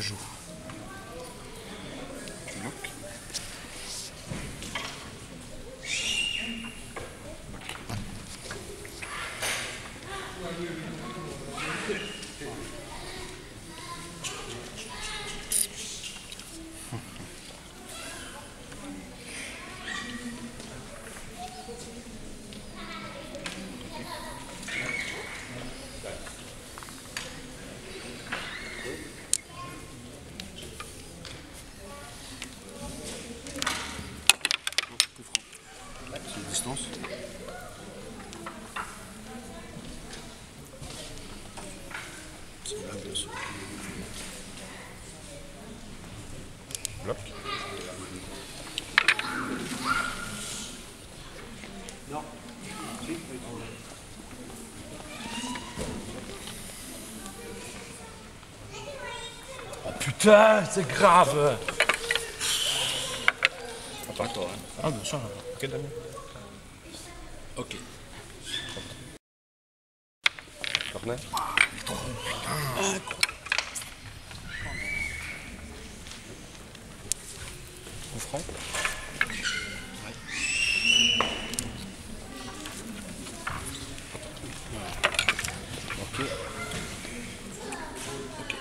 Je. Bloc. C'est une distance. C'est là, bien sûr. Bloc. Oh putain, c'est grave toi, hein. Ah bien sûr. Ok, Damien. Ok. Corner. Coup franc. Ok. Ok.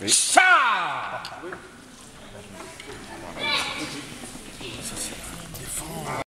Oui. Quel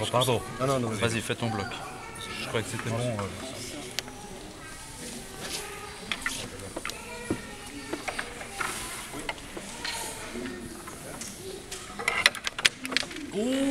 Oh, pardon. Non, non, non. Vas-y, fais ton bloc. Je croyais que c'était bon. euh. Ouh,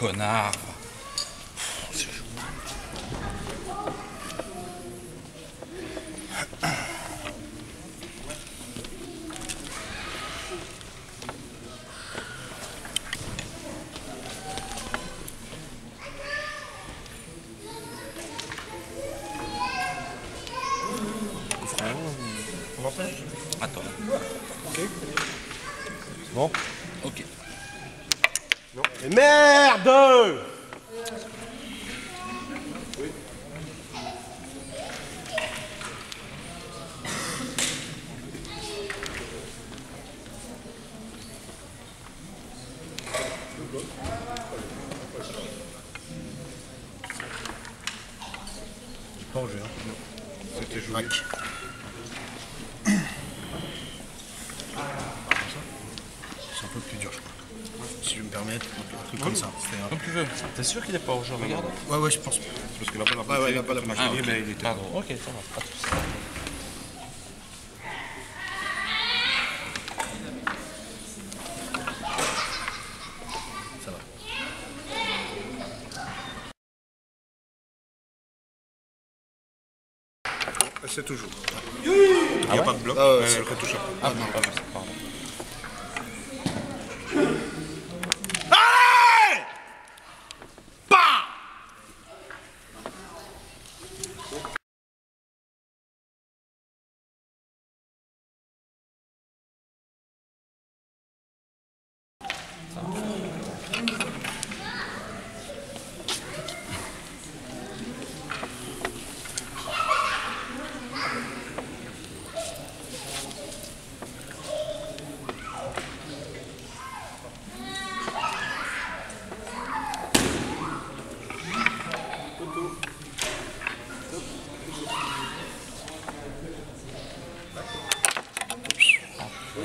Connard. Attends. Bon. Ok. Et merde Pas en jeu, hein. C'était joué. C'est un peu plus dur, je crois. Si je vais me permettre, un truc comme ça. Tu veux. T'es sûr qu'il est pas au jeu Regarde. Ouais, ouais, je pense. Parce que là, là, ouais, ouais, il a pas la Ah, ok. mais il était. Pardon. Ok, ça va. Pas de soucis. Ça va. C'est toujours. Il n'y a pas de bloc. Ah ouais, c'est-. Ah non. Ah, oui, pardon. Allez Bah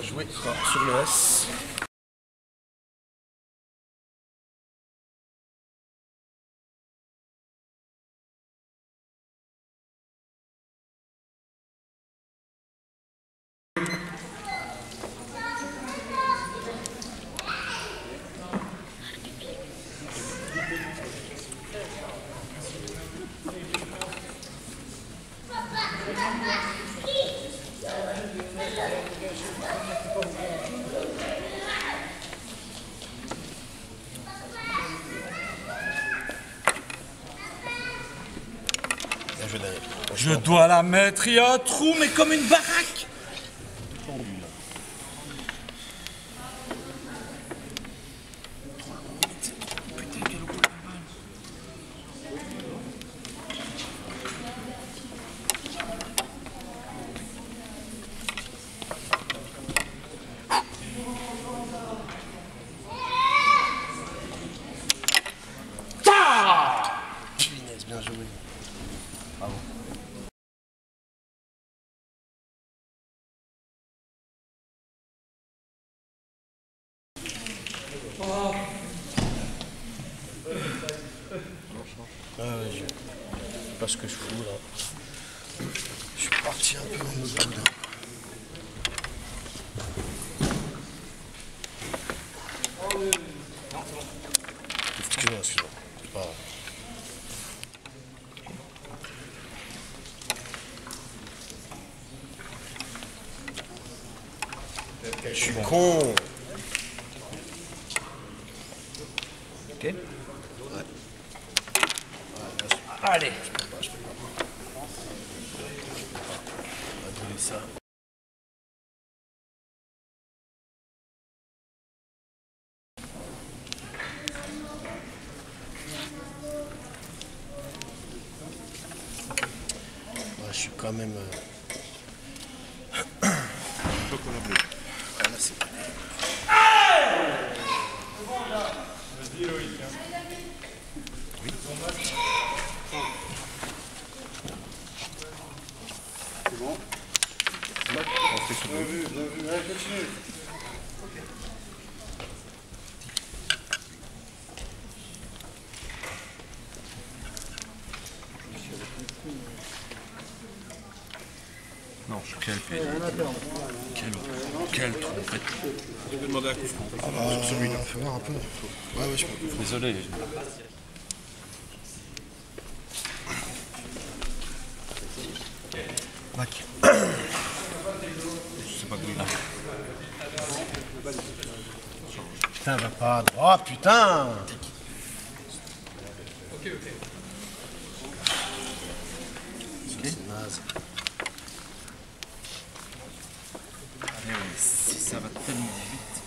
Jouer sur le S. Bien joué, Daniel. Je dois la mettre, il y a un trou, mais comme une baraque Punaise, bien joué. Ah ouais, je... sais pas ce que je fous là. Je suis parti un peu en mode boudin. Excuse-moi, excuse-moi. C'est pas grave. Je suis con. Ok. Allez. Je peux pas, je peux pas. On va brûler ça. Ouais, je suis quand même. Ah, là, c'est pas Non, quel Quel Quel trou, en fait. Je vais demander coup franc. Ah bah, celui-là. Fais voir un peu. Ouais, ouais, je peux. Désolé. Mac. C'est pas grave. Putain, va pas droite, putain C'est naze. Si ça va tellement vite.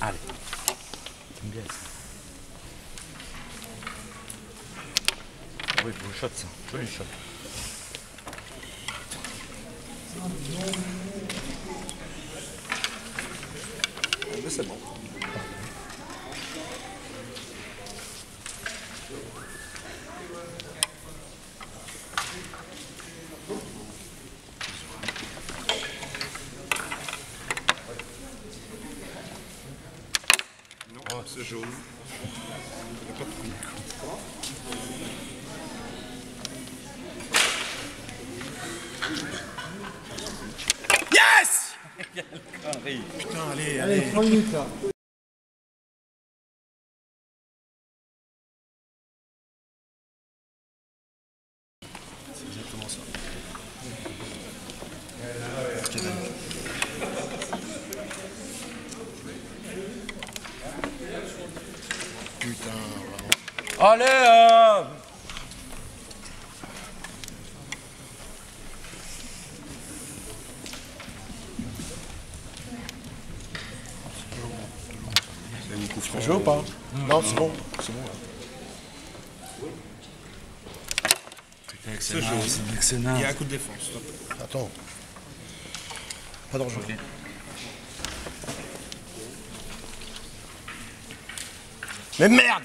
Allez. Une glace. Ah Oui, beau c'est bon. Non, c'est jaune. Il n'y a pas de Putain, allez, allez. Allez, 3 minutes là. C'est exactement ça. Putain, vraiment. Allez. Tu veux ou pas Non, c'est bon. C'est bon. là. Excellent, c'est excellent. Il y a un coup de défense. Attends. Pas dangereux. Mais merde